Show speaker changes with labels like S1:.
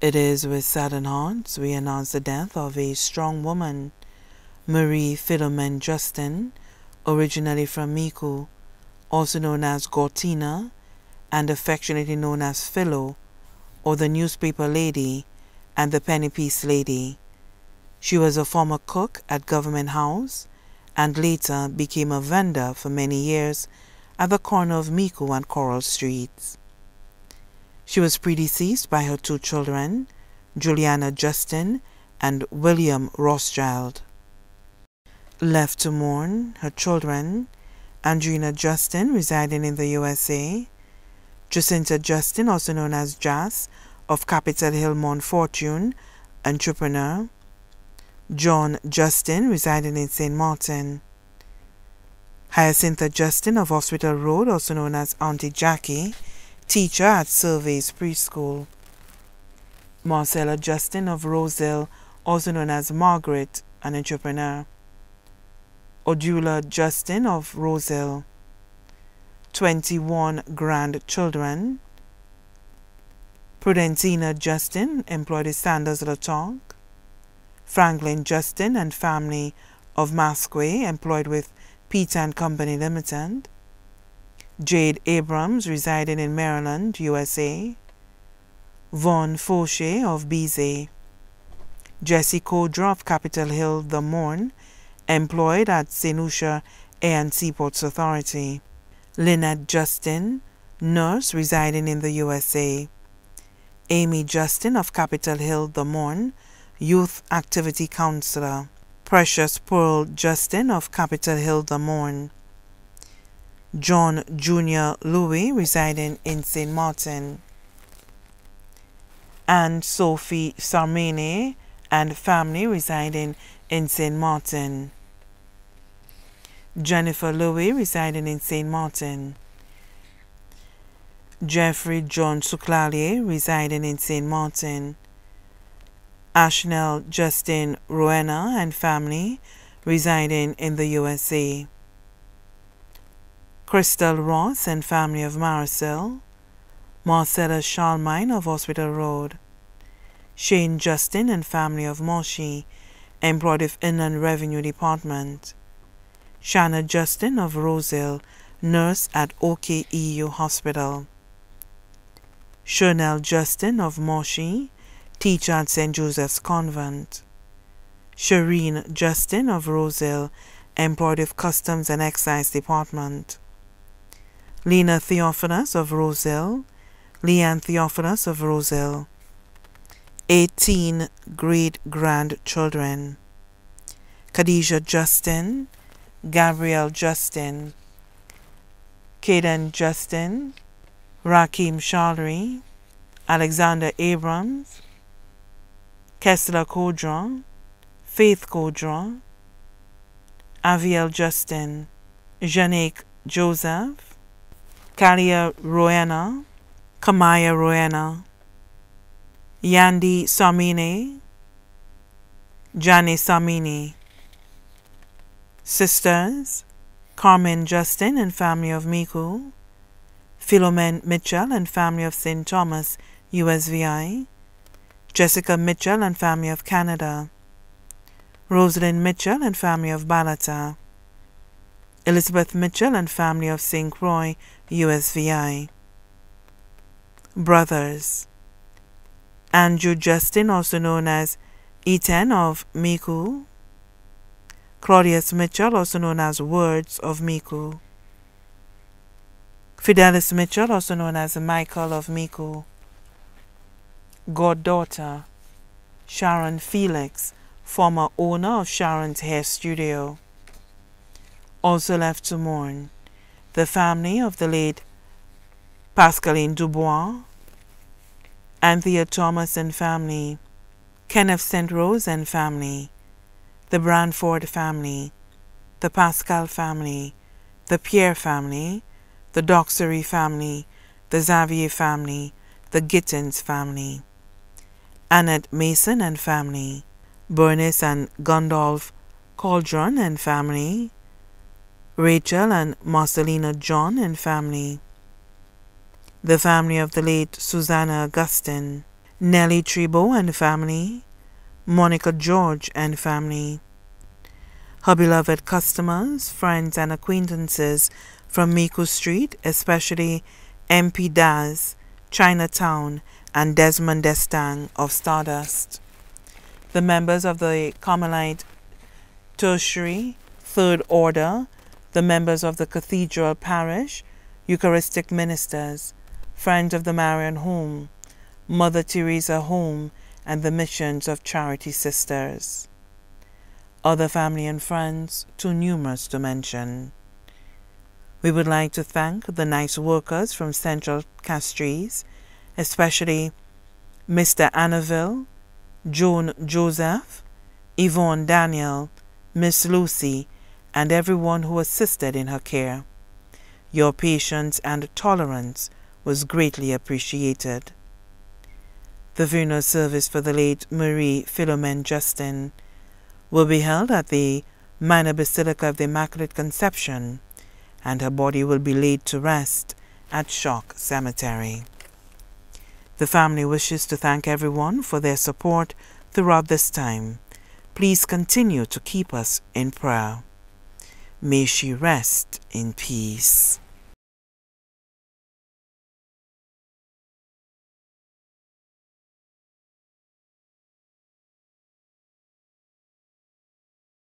S1: It is with saddened hearts we announce the death of a strong woman, Marie Philomene Justin, originally from Micoud, also known as Gortina, and affectionately known as Philo, or the newspaper lady and the penny piece lady. She was a former cook at Government House and later became a vendor for many years at the corner of Micoud and Coral Streets. She was predeceased by her two children, Juliana Justin and William Rothschild. Left to mourn her children, Andrina Justin, residing in the USA, Jacinta Justin, also known as Jas, of Capitol Hill Mount Fortune, entrepreneur, John Justin, residing in St. Martin, Hyacintha Justin of Hospital Road, also known as Auntie Jackie, teacher at Surveys Preschool. Marcella Justin of Roseville, also known as Margaret, an entrepreneur. Odula Justin of Roseville. 21 grandchildren. Prudentina Justin, employed at Sandals La Toc. Franklin Justin and family of Masque, employed with Peter and Company Limited. Jade Abrams, residing in Maryland, USA. Vaughn Fauché of Bize. Jesse Codra of Capitol Hill, The Morne, employed at Air and Seaports Authority. Lynette Justin, nurse residing in the USA. Amy Justin of Capitol Hill, The Morne, youth activity counselor. Precious Pearl Justin of Capitol Hill, The Morne. John Jr. Louis, residing in St. Martin, and Sophie Sarmene and family residing in St. Martin. Jennifer Louis, residing in St. Martin. Jeffrey John Suklalier, residing in St. Martin. Ashnell Justin Rowena and family, residing in the USA. Crystal Ross and family of Marisule, Marcella Charlemagne of Hospital Road, Shane Justin and family of Monchy, employed with Inland Revenue Department, Shanna Justin of Roseville, nurse at OKEU Hospital, Chanel Justin of Monchy, teacher at St. Joseph's Convent, Shireen Justin of Roseville, employed with Customs and Excise Department, Lena Theophilus of Roseville, Leanne Theophilus of Roseville. 18 great grandchildren. Khadijah Justin, Gabrielle Justin, Caden Justin, Rakim Shalri, Alexander Abrams, Kessler Kodron, Faith Kodron, Aviel Justin, Janik Joseph, Kalia Roena, Kamaya Roena, Yandi Samine, Jani Samini. Sisters, Carmen Justin and family of Micoud, Philomen Mitchell and family of St. Thomas, USVI, Jessica Mitchell and family of Canada, Rosalind Mitchell and family of Balata, Elizabeth Mitchell and family of St. Croix, USVI. Brothers. Andrew Justin, also known as Ethan of Micoud, Claudius Mitchell, also known as Words of Micoud, Fidelis Mitchell, also known as Michael of Micoud, goddaughter. Sharon Felix, former owner of Sharon's Hair Studio, also left to mourn the family of the late Pascaline Dubois, Anthea Thomas and family, Kenneth St. Rose and family, the Branford family, the Pascal family, the Pierre family, the Doxery family, the Xavier family, the Gittins family, Annette Mason and family, Bernice and Gundolf Cauldron and family, Rachel and Marcelina John and family, the family of the late Susanna Augustine, Nellie Trebo and family, Monica George and family, her beloved customers, friends, and acquaintances from Micoud Street, especially MP Daz, Chinatown, and Desmond Destang of Stardust. The members of the Carmelite Tertiary Third Order, the members of the Cathedral Parish, Eucharistic ministers, Friends of the Marian Home, Mother Teresa Home, and the Missions of Charity Sisters. Other family and friends, too numerous to mention. We would like to thank the nice workers from Central Castries, especially Mr. Annaville, Joan Joseph, Yvonne Daniel, Miss Lucy, and everyone who assisted in her care. Your patience and tolerance was greatly appreciated. The funeral service for the late Marie Philomene Justin will be held at the Minor Basilica of the Immaculate Conception, and her body will be laid to rest at Choc Cemetery. The family wishes to thank everyone for their support throughout this time. Please continue to keep us in prayer. May she rest in peace.